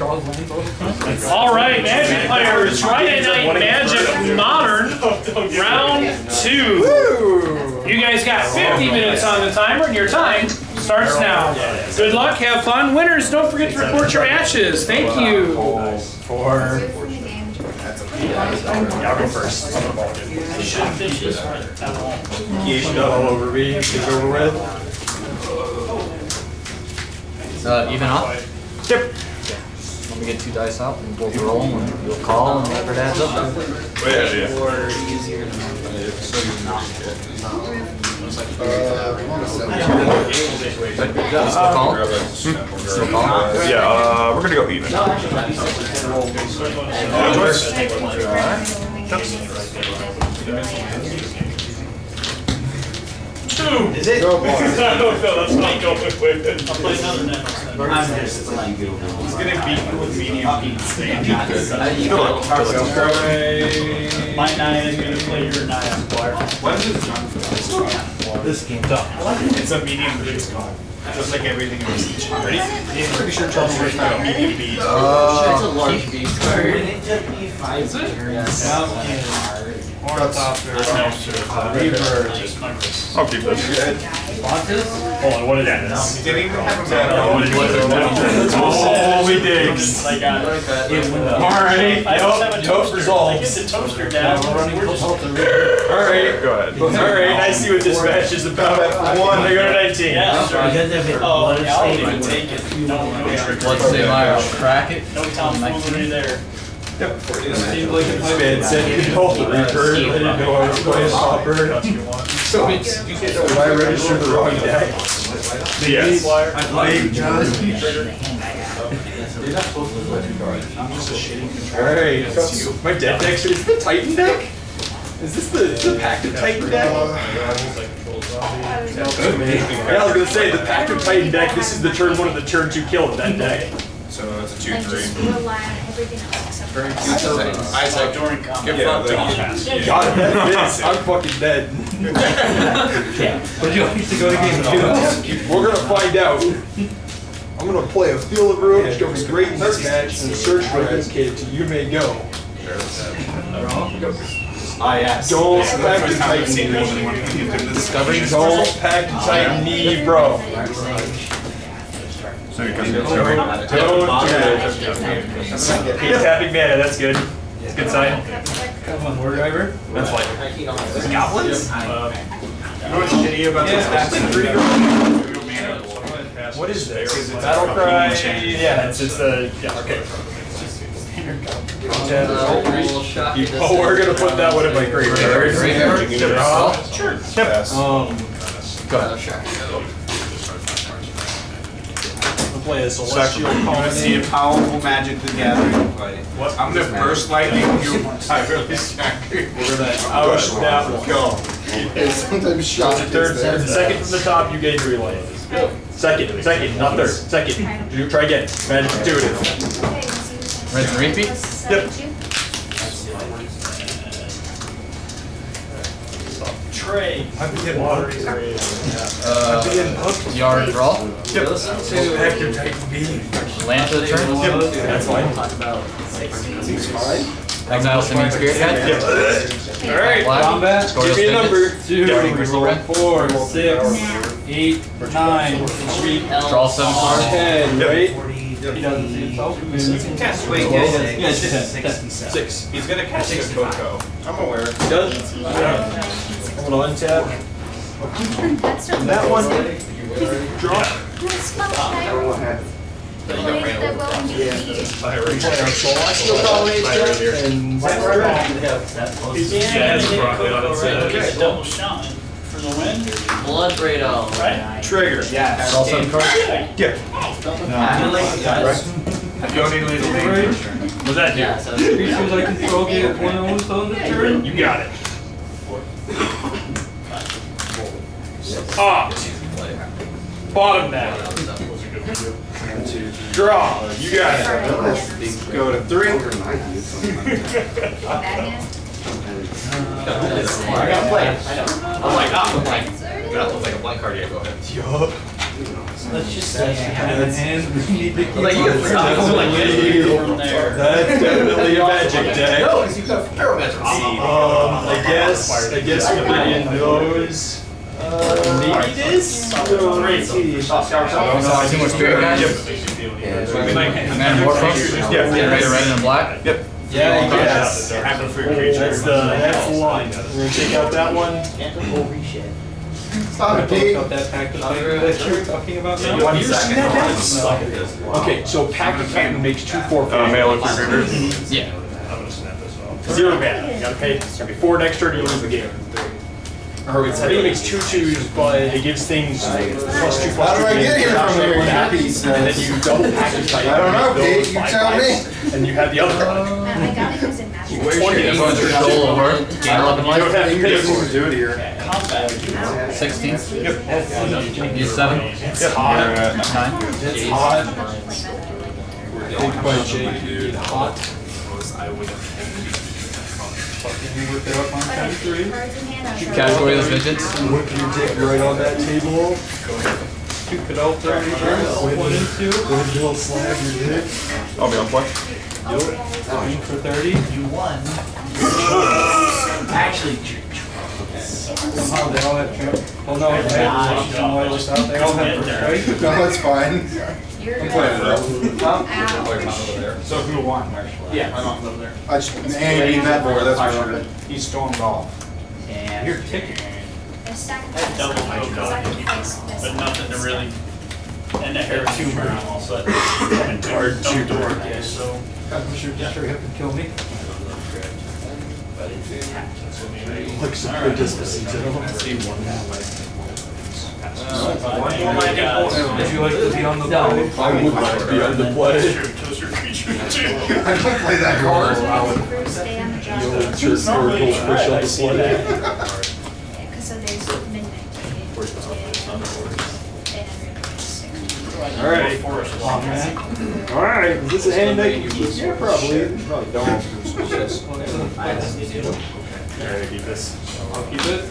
All right, Magic players, Friday Night Magic Modern, round two. You guys got 50 minutes on the timer, and your time starts now. Good luck, have fun. Winners, don't forget to report your matches. Thank you. Four. I'll go first. Geisha all over me. It's over with. Uh, even off? Yep. Let me get two dice out and we'll roll and we'll call and whatever it adds up. Yeah, yeah. Still call? Still call? Yeah, uh, we're gonna go even. Two. Is it? No, no, that's not going with it. I'll play another net. He's gonna beat you with medium beat stand. My nine is gonna play your nine, Squire. This game It's a medium beat squad. Just like everything in this. Ready? I'm pretty sure Chelsea right now medium beat. Uh, a large beast card. Is it? Yes. Ornithopter, Just my. I'll keep this. Hold on, what is that? Didn't even have a What is it? Holy digs. I got it. Alright, I have a nope, nope, toaster. I resolved. get the toaster down. Alright, Go ahead. alright, I see what this match is about. One, I go to 19. Yeah, sure. Oh, yeah, I'll even take it. No, no, no. Blood stain I'll crack it. No Tom Foolery there. Yep. It seemed like it might have said control the reaper. I didn't know I was playing Hopper. So it's, I registered the wrong day. Yes. I played John's you're supposed to play two cards. I'm just a shitty controller. Alright. My deck deck, is the Titan deck? Is this the, the Pact of Titan deck? Yeah, I was gonna say, the Pact of Titan deck, this is the turn one of the turn two kill of that deck. So it's a 2-3 everything else except for. Isaac. During combat. Yeah, the- God, this, I'm fucking dead. But you used to go to game two. We're gonna find out. I'm gonna play a field of room, it's gonna be great in this match, and search for this kid, so you may go. Ah, yes. Don't This is the pack first the time I've Titan seen knee. anyone into this. Discovery. Don't pack the Titan knee, bro. So you can go. Don't do it. Keep tapping mana, that's good. It's a good sign. War driver? That's like. Goblins? You know what's shitty about this deck? What is this? Battle cry, yeah, it's, it's the, yeah, okay. Uh, we'll shock you this Oh, we're gonna put that one in my graveyard. Sure. Um, Go ahead. We'll play a celestial I wanna see a powerful Magic the Gathering play. I'm gonna burst lightning you. I really We're gonna Ouch, that will go. Sometimes shot Third, second from the top, you gain three life. Second, second, not third, second. Do, try again. Magic intuitive. Rinse and repeat? Yep. Trey. I'm getting water. Uh, yard draw. Yep. listen to. Active Titan B. Land for the turn. Yep, that's fine. Talk about. Exile Simian Spirit Guide. Yep. Alright, Combat. Give me a number. Two, Yeah, Crystal Red. four, six, eight, nine, retreat, Draw seven cards. ten, Right? He doesn't see himself. Cast, wait, Yeah, yes. yeah, ten. Six. He's gonna cast a Coco. I'm aware. Does? I'm gonna untap. That's not. That one. Draw. That's not fire. Play the well you need. Play our celestial colony and Yeah, it's broccoli on its head. It's a double shot for the win, Bloodbraid Elf. right? Trigger. Draw seven cards. Yeah. Don't need lethal damage. What's that do? Yeah, so. Creatures I control get one on one on the turn. You got it. Ah. Bottom back. Draw. You got it. Go to three. I got play. I know. I'm like, ah, I'm like, Answer. that looks like a blank card. Yeah, go ahead. Yup. Let's just say I have And we need to Like, you can stop. turn. Like, That's definitely a magic deck. No, because you've got pyromancer. Um, I guess, I guess Meridian knows. Uh, this? Oh? Yeah. Yep. Yeah, creature. That's the, that's one. We're gonna take out that one. Stop it. About that pack that you were talking about now? That deck? Okay, so Pact of Titan makes two four Uh, mail it for creature. Yeah. Zero mana. You gotta pay. It's gonna be four next turn. You lose the game. Or it's, I think it makes two twos, but it gives things plus two plus two. How do I get here from here, Pact, you And then you double Pact of Titan. I don't know, make those Pete, you five tell fives, And you have the other one. Uh, I got it because it matches. Twenty points for soul of work. Gain eleven You don't life. have to pay for it. do it here. Sixteen. Use seven. Hot. Uh, nine. It's hot. Big by Jake. You get hot. Fucking work that up on count three. Cards in hand, I'll show Category of digits. Whip your dick right on that table. Two Kadalta reverse, one and two. Go ahead and do a slab your dick. I'll be on play. Green for thirty. Somehow they all have tramp. Well, no, they have, no, I just thought they all have first strike. No, it's fine. You're I'm playing it up. Ow. So who won? Yeah, my mom lived there. I just, and beat that board, that's for sure. He stormed off. You're ticking. The second I doubled my place- code, second place but nothing to really, and the hair tumor all of a sudden. Hard to work, yeah, so. God, Mr. Destroy have to kill me. Like some good distance. One more my God. Would you like to be on the board? I would like to be on the play. Toaster. I don't play that card. First day on the job. Old church or goldfish on the play. Yeah, 'cause so there's midnight. And- Alright. Oh, man. Alright, is this a hand that you keep? Yeah, probably. Probably don't. Alright, keep this. I'll keep it.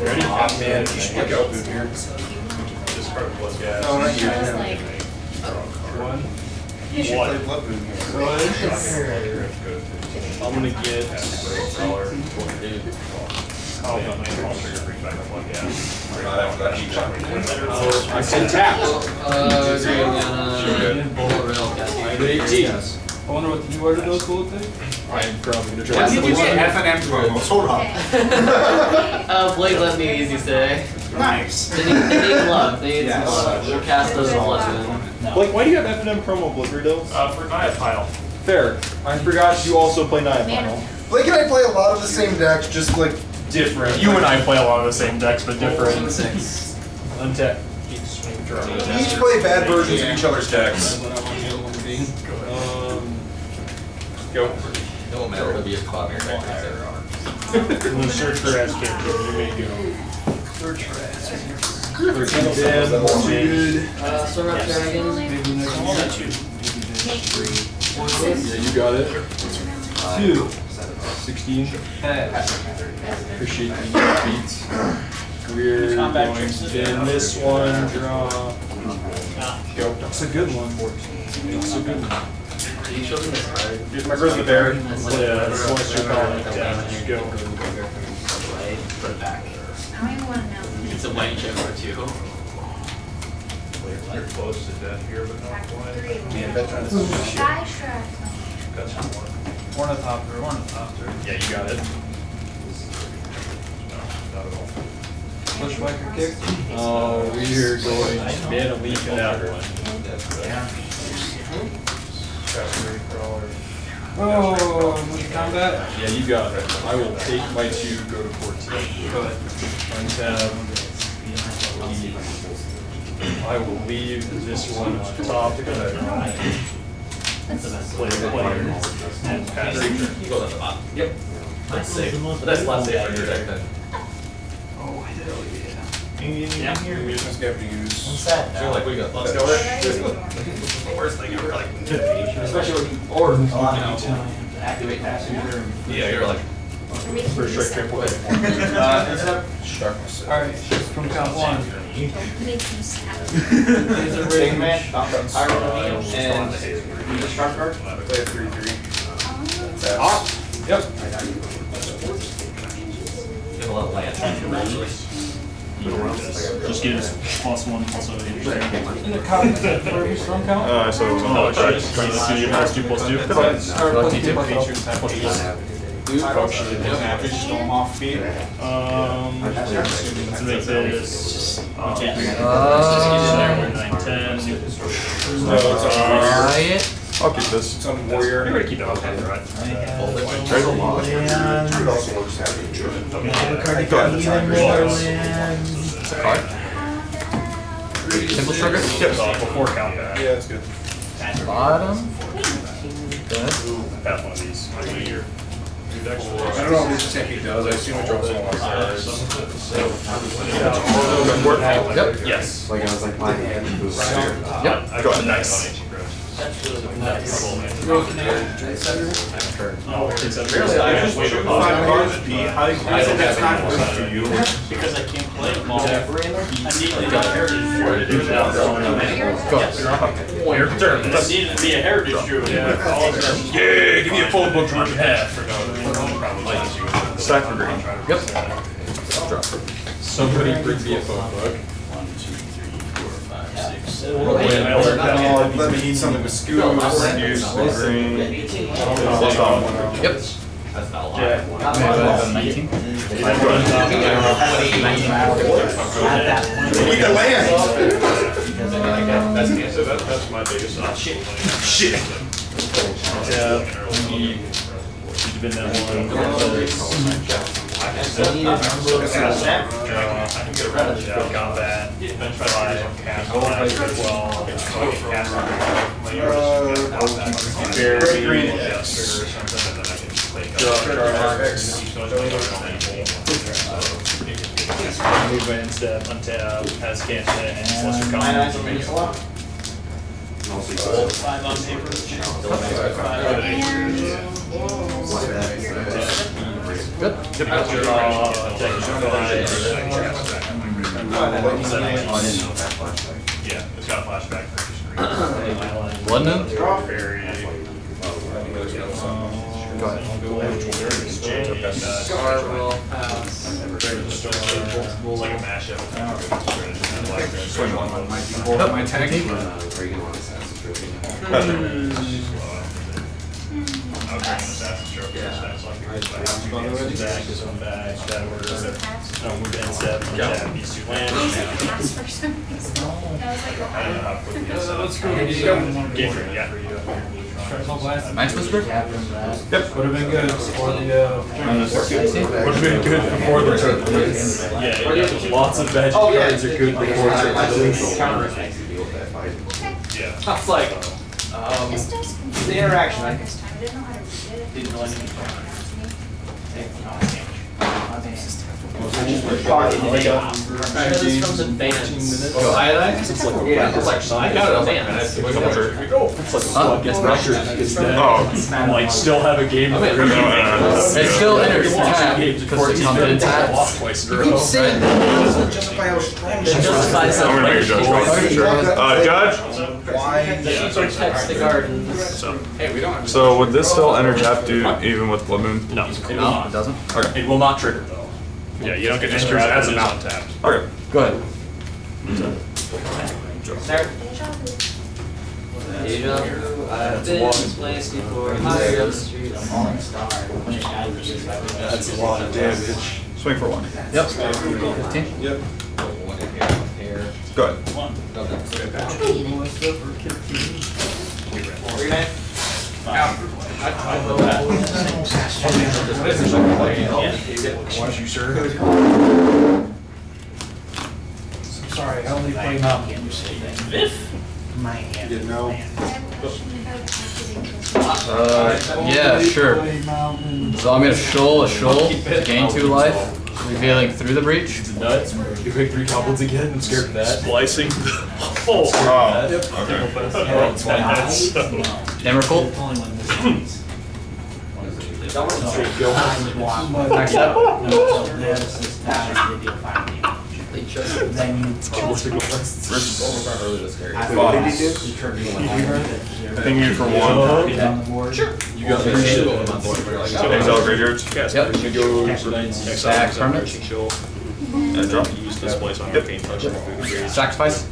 Ready? Oh, man, you should look I was like, One. Should play ahead. I'm gonna get. I said tap. Uh, I did 18. I wonder what the new order those will take? I'm probably gonna When try. did you get F and M promos? Hold on. Uh, Blake let me easy today. Nice. They need, they need love. They need Yes. some love. Their cast doesn't love them. Blake, why do you have F and M promo Blizzard Dills? Uh, for Naya pile. Fair. I forgot you also play Nine Man. Blake and I play a lot of the same decks, just like Different. You and I play a lot of the same decks, but different. Six. Untap. each play bad versions of each other's decks. Um, go. No matter to be a cloud. I'm gonna search for ass kick. You may go. Search for ass kick. Damn, good. Uh, Storm Up Dragons. Maybe next one. Yeah, you got it. Two. Sixteen. Appreciate the beats. We're going tricks. to this one, draw. Go. That's a good one. It's a good one. Do you show them this card? Here's my Grizzly Bear. Yeah, That's that's what you're it. Yeah, go. Put it back. I don't even wanna know. It's a white gem or two. Pack three. Sky Shrek. Ornithopter, Ornithopter. Yeah, you got it. Bushwhacker kick. Oh, we're going mana leak that one. Oh, much combat. Yeah, you got it. I will take my two, go to fourteen. Go ahead. Leave. Um, I will leave this one on top. because I Play the player and pass. He goes at the bottom. Yep. That's safe. But that's less safe on your deck then. Hell yeah. We're just gonna have to use. So you're like, we got. Let's go. the Worst thing ever, like. Especially when you, or, activate passenger. Yeah, you're like. First strike triple. Uh, it's up. Alright, from count one. Makes me sad. There's a Big range. man, and you just sharp card? Play a three three. Yep. Just get his plus one, plus oh, eight. In the count, where you from count? Uh, so, Oh, uh, try try, try to see plus two plus two. Or plus two, plus. After just go off beat. Um, let's make this. Uh, Uh, nine, ten. Riot. I'll keep this. Some warrior. You're gonna keep it up there, right? It's a card. Simple trigger. So before count back. Yeah, that's good. Bottom. Good. Have one of these. I mean, you're- I don't know if this technique does, I assume it drops all our cards. Yep. Yes. Like, I was like, my hand was there. Yep. I got a I just drew five cards, Pete. How, it that's not good for you? Because I can't play them all. I druid. Your turn. I needed to be a heritage druid. Yeah, give me a full book Charge half for green. Yep. Somebody bring me a phone book. Let me eat something with green. Yep. Nineteen. Eat the land. That's, that's my biggest option. Shit. Yeah. You've been that one. I can get rid of that combat. Five, cast five, twelve, cast. Very green. Yes. Or something, and then I can play. Movement instead, untap, has cancer, and combat. Five on paper. Good. Yeah, it's got flashback. for Blood moon. Very. Go ahead. It's like a mashup. Swing one, might be more my That's like your back, this one back, that word. No, move in step, untap these two lands. Pass for some reason. I was like, I don't know how quickly this Let's go. Yeah. Whisper. Yep. Would have been good for the, uh. Would've been good before the. Yeah, yeah, Lots of magic cards are good before turn. yeah. I was like, this does. the interaction, I This time, I didn't know how to read it. Didn't know anything. From the fans. Yeah, it's like, I got it? Oh. I'm like, still have a game. It still enters because tap. Twice in a row. Justify how strong It justifies I'm gonna make a. Uh, Judge, The sheep protects the gardens. so would this still enter tap do even with Blood Moon? No. No, it doesn't. It will not trigger though. Yeah, you don't get discharged as a mount tapped. Okay. Go ahead. There. Deja vu. Deja vu, I've been this place before, higher up the street, a falling star. That's a lot of damage. Swing for one. Yep. Fifteen. Yep. Go ahead. Once you sure. Sorry, I only play mountain. You know. Uh, yeah, sure. So I'm gonna shoal a shoal to gain two life, revealing through the breach. Nuts. You pick three goblins again, I'm scared of that. Splicing. Oh. Oh. That's so. Emrakul. Next up. Thank you for one. Sure. You got three shit. Exile graveyards. Yep. You go for permanent. And drop. Use displace on arcane touch and remove the Sacrifice.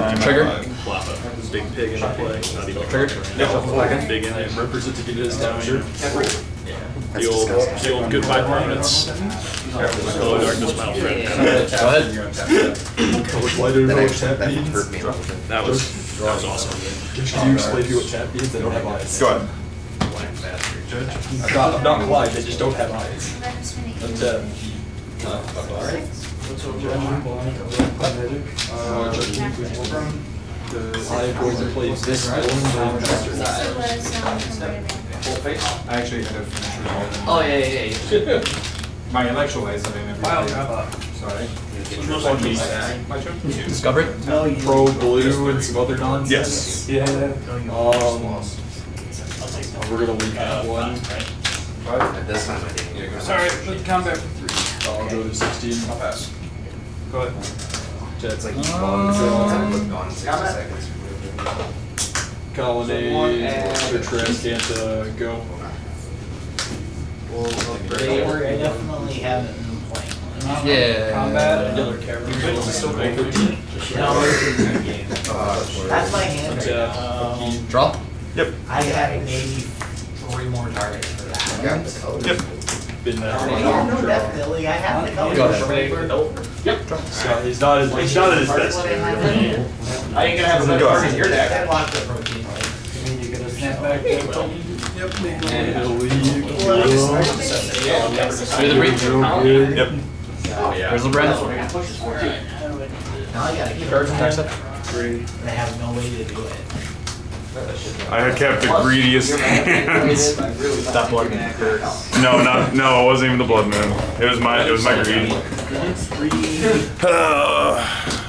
I'm Trigger. Plop big pig into play, not even. Trigger. Yeah, big in it. Representative is down here. The old, the old goodbye permanents. Hello darkness, my old friend. Go ahead. Why do you know what chat means? That was, that was awesome. Can you explain to you what chat means? They don't have eyes. Go ahead. I'm not, not blind, they just don't have eyes. That's, uh, alright. I'm going to play this one. It was. I actually had to finish Oh, yeah, yeah, yeah. it. My electrolytes, I didn't have. Sorry. My turn? Discovery. Pro blue and some other nonsense. Yes. Yeah. Um, we're gonna leave that one. At this time I didn't. Sorry, put the combat for three. I'll go to sixteen. I'll pass. Go ahead. Jet's like, Gone sixty seconds. colony, Sir Trask can't, uh, go. They were definitely haven't been playing. Yeah. Combat. Still make thirteen. That's my hand. But, Draw. I have maybe three more targets for that. Yep. been there. Yeah, no, definitely, I have the color. Go ahead. Scott, he's not, as- he's not at his best. I have here. in. I ain't gonna have a better card in your I deck. want the protein. You get a snapback. It'll leave. Do the breach. Yep. Oh, yeah. Where's the brand? Now I gotta keep Cards it. and tax up. I have no way to do it. I had kept the greediest hands. Stop blocking. No, not no. It wasn't even the blood moon. It was my. It was my greed. Uh,